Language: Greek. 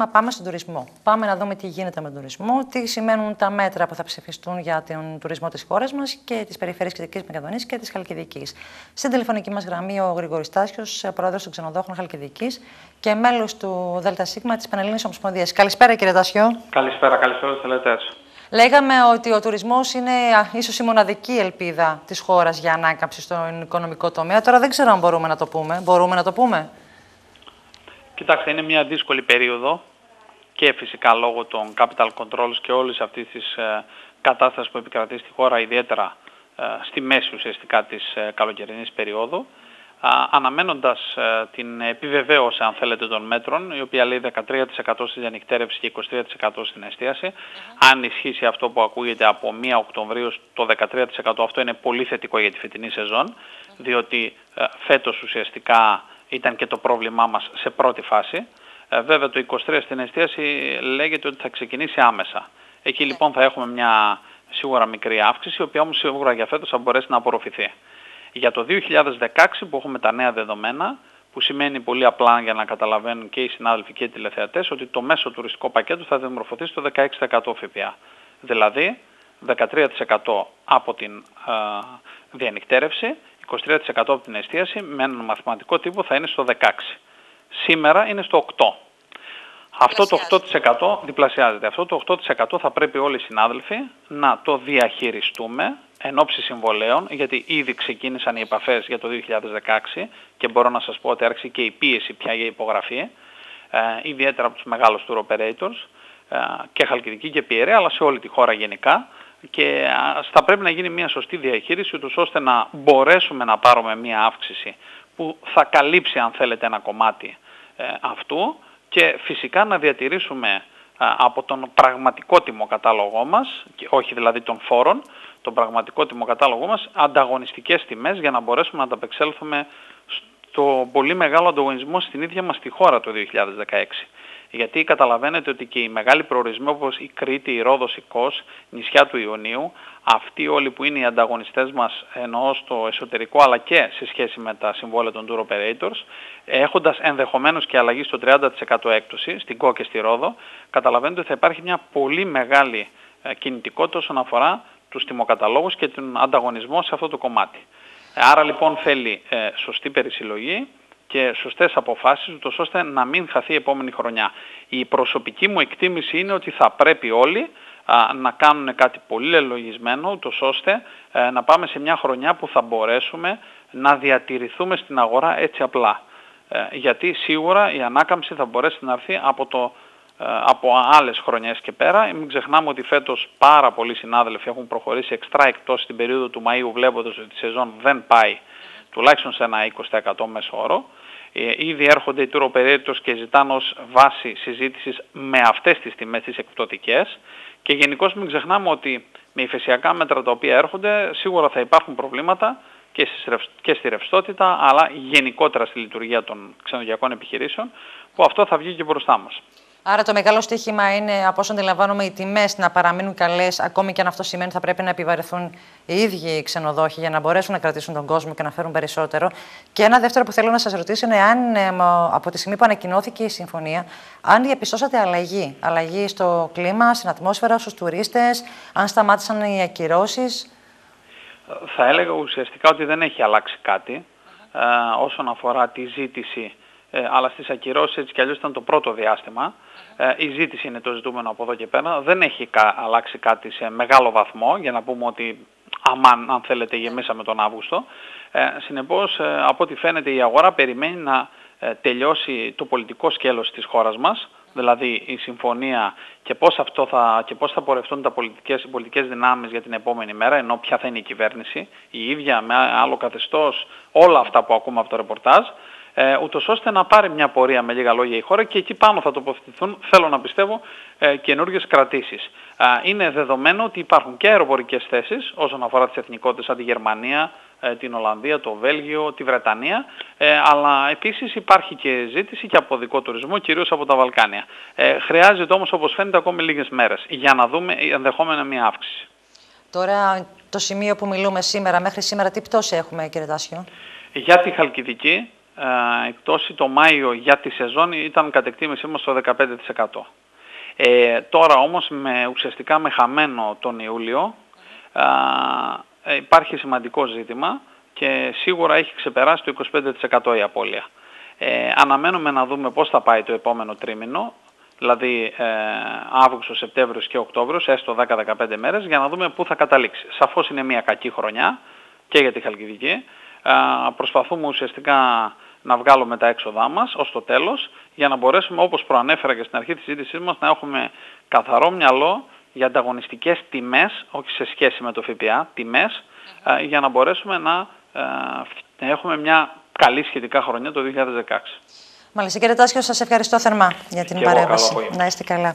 Μα πάμε στον τουρισμό. Πάμε να δούμε τι γίνεται με τον τουρισμό, τι σημαίνουν τα μέτρα που θα ψηφιστούν για τον τουρισμό της χώρας μας και τη περιφέρεια Κεντρική Μακεδονία και τη Χαλκιδικής. Στην τηλεφωνική μας γραμμή ο Γρηγορή Τάσιος, πρόεδρος των ξενοδόχων Χαλκιδικής και μέλος του ΔΣ της Πανελλήνιας Ομοσπονδίας. Καλησπέρα, κύριε Τάσιο. Καλησπέρα, καλησπέρα στους Λέγαμε ότι ο τουρισμός είναι ίσως η μοναδική ελπίδα της χώρας για ανάκαμψη στον οικονομικό τομέα. Τώρα δεν ξέρω αν μπορούμε να το πούμε. Μπορούμε να το πούμε; Κοιτάξτε, είναι μια δύσκολη περίοδο και φυσικά λόγω των capital controls και όλης αυτής της ε, κατάστασης που επικρατεί στη χώρα, ιδιαίτερα ε, στη μέση ουσιαστικά της ε, καλοκαιρινής περίοδου, αναμένοντας την επιβεβαίωση, αν θέλετε, των μέτρων, η οποία λέει 13% στη διανυκτέρευση και 23% στην εστίαση. Αν ισχύσει αυτό που ακούγεται από 1 Οκτωβρίου, το 13% αυτό είναι πολύ θετικό για τη φετινή σεζόν, διότι φέτος ουσιαστικά ήταν και το πρόβλημά μας σε πρώτη φάση. Ε, βέβαια το 23 στην εστίαση λέγεται ότι θα ξεκινήσει άμεσα. Εκεί ναι. λοιπόν θα έχουμε μια σίγουρα μικρή αύξηση, η οποία όμως σίγουρα για φέτος θα μπορέσει να απορροφηθεί. Για το 2016 που έχουμε τα νέα δεδομένα, που σημαίνει πολύ απλά για να καταλαβαίνουν και οι συνάδελφοι και οι τηλεθεατές, ότι το μέσο τουριστικό πακέτο θα δημορφωθεί στο 16% ΦΠΑ. Δηλαδή 13% από την ε, διανυκτέρευση 23% από την εστίαση με έναν μαθηματικό τύπο θα είναι στο 16. Σήμερα είναι στο 8. Αυτό το 8% διπλασιάζεται. Αυτό το 8% θα πρέπει όλοι οι συνάδελφοι να το διαχειριστούμε εν ώψη συμβολέων, γιατί ήδη ξεκίνησαν οι επαφές για το 2016 και μπορώ να σας πω ότι άρχισε και η πίεση πια για υπογραφή, ε, ιδιαίτερα από τους μεγάλους tour operators ε, και Χαλκιδική και Πιερέ, αλλά σε όλη τη χώρα γενικά, και θα πρέπει να γίνει μια σωστή διαχείριση ούτως ώστε να μπορέσουμε να πάρουμε μια αύξηση που θα καλύψει αν θέλετε ένα κομμάτι ε, αυτού και φυσικά να διατηρήσουμε από τον πραγματικό τιμο κατάλογό μας, και όχι δηλαδή των φόρων, τον πραγματικό τιμο κατάλογό μας, ανταγωνιστικές τιμές για να μπορέσουμε να ανταπεξέλθουμε στο πολύ μεγάλο ανταγωνισμό στην ίδια μας τη χώρα το 2016 γιατί καταλαβαίνετε ότι και οι μεγάλοι προορισμοί όπως η Κρήτη, η Ρόδος, η Κος, νησιά του Ιωνίου, αυτοί όλοι που είναι οι ανταγωνιστές μας εννοώ στο εσωτερικό αλλά και σε σχέση με τα συμβόλαια των tour operators, έχοντας ενδεχομένως και αλλαγή στο 30% έκπτωση στην ΚΟ και στη Ρόδο, καταλαβαίνετε ότι θα υπάρχει μια πολύ μεγάλη ε, κινητικότητα όσον αφορά τους τιμοκαταλόγους και τον ανταγωνισμό σε αυτό το κομμάτι. Άρα λοιπόν θέλει ε, σωστή περισυλλογή, και σωστές αποφάσεις, ούτως ώστε να μην χαθεί η επόμενη χρονιά. Η προσωπική μου εκτίμηση είναι ότι θα πρέπει όλοι να κάνουν κάτι πολύ λελογισμένο, ούτως ώστε ε, να πάμε σε μια χρονιά που θα μπορέσουμε να διατηρηθούμε στην αγορά έτσι απλά. Ε, γιατί σίγουρα η ανάκαμψη θα μπορέσει να έρθει από, το, ε, από άλλες χρονιές και πέρα. Μην ξεχνάμε ότι φέτος πάρα πολλοί συνάδελφοι έχουν προχωρήσει εξτρά εκτός στην περίοδο του Μαΐου βλέποντας ότι η σεζόν δεν πάει τουλάχιστον σε ένα 20% μέσο όρο. Ε, ήδη έρχονται οι tour operators και ζητάνε ως βάση συζήτησης με αυτές τις τιμές τις εκπτωτικές και γενικώς μην ξεχνάμε ότι με ηφαισιακά μέτρα τα οποία έρχονται σίγουρα θα υπάρχουν προβλήματα και στη ρευστότητα αλλά γενικότερα στη λειτουργία των ξενοδοχειακών επιχειρήσεων που αυτό θα βγει και μπροστά μας. Άρα το μεγάλο στοίχημα είναι, από όσο αντιλαμβάνομαι, οι τιμές να παραμείνουν καλές, ακόμη και αν αυτό σημαίνει ότι θα πρέπει να επιβαρεθούν οι ίδιοι οι ξενοδόχοι για να μπορέσουν να κρατήσουν τον κόσμο και να φέρουν περισσότερο. Και ένα δεύτερο που θέλω να σας ρωτήσω είναι αν ε, από τη στιγμή που ανακοινώθηκε η συμφωνία, αν διαπιστώσατε αλλαγή. Αλλαγή στο κλίμα, στην ατμόσφαιρα, στους τουρίστες, αν σταμάτησαν οι ακυρώσεις. Θα έλεγα ουσιαστικά ότι δεν έχει αλλάξει κάτι ε, όσον αφορά τη ζήτηση ε, αλλά στις ακυρώσεις έτσι κι αλλιώς ήταν το πρώτο διάστημα. Ε, η ζήτηση είναι το ζητούμενο από εδώ και πέρα. Δεν έχει αλλάξει κάτι σε μεγάλο βαθμό για να πούμε ότι αμάν αν θέλετε γεμίσαμε τον Αύγουστο. Ε, συνεπώς ε, από ό,τι φαίνεται η αγορά περιμένει να τελειώσει το πολιτικό σκέλος της χώρας μας, δηλαδή η συμφωνία και πώς, αυτό θα, και πώς θα πορευτούν τα πολιτικές, οι πολιτικές δυνάμεις για την επόμενη μέρα, ενώ ποια θα είναι η κυβέρνηση, η ίδια με άλλο καθεστώς, όλα αυτά που ακούμε από το ρεπορτάζ ε, ούτως ώστε να πάρει μια πορεία με λίγα λόγια η χώρα και εκεί πάνω θα τοποθετηθούν, θέλω να πιστεύω, ε, καινούργιες κρατήσεις. Ε, είναι δεδομένο ότι υπάρχουν και αεροπορικές θέσεις όσον αφορά τις εθνικότητες σαν τη Γερμανία, ε, την Ολλανδία, το Βέλγιο, τη Βρετανία, ε, αλλά επίσης υπάρχει και ζήτηση και από δικό τουρισμό, κυρίως από τα Βαλκάνια. Ε, χρειάζεται όμως όπως φαίνεται ακόμη λίγες μέρες για να δούμε ενδεχόμενα μια αύξηση. Τώρα το σημείο που μιλούμε σήμερα, μέχρι σήμερα τι πτώση έχουμε κύριε Τάσιο; Για τη Χαλκιδική η πτώση το Μάιο για τη σεζόν ήταν κατ' εκτίμησή μας στο 15%. Ε, τώρα όμως με, ουσιαστικά με χαμένο τον Ιούλιο ε, υπάρχει σημαντικό ζήτημα και σίγουρα έχει ξεπεράσει το 25% η απώλεια. Ε, αναμένουμε να δούμε πώς θα πάει το επόμενο τρίμηνο, δηλαδή ε, Αύγουστος, Σεπτέμβριος και Οκτώβριος, έστω 10-15 μέρες, για να δούμε πού θα καταλήξει. Σαφώς είναι μια κακή χρονιά και για τη Χαλκιδική. Ε, προσπαθούμε ουσιαστικά να βγάλουμε τα έξοδά μας ως το τέλος, για να μπορέσουμε, όπως προανέφερα και στην αρχή της συζήτησής μας, να έχουμε καθαρό μυαλό για ανταγωνιστικές τιμές, όχι σε σχέση με το ΦΠΑ, τιμές, ε, για να μπορέσουμε να ε, έχουμε μια καλή σχετικά χρονιά το 2016. Μάλιστα κύριε Τάσιο, σας ευχαριστώ θερμά για την παρέμβαση. Να είστε καλά.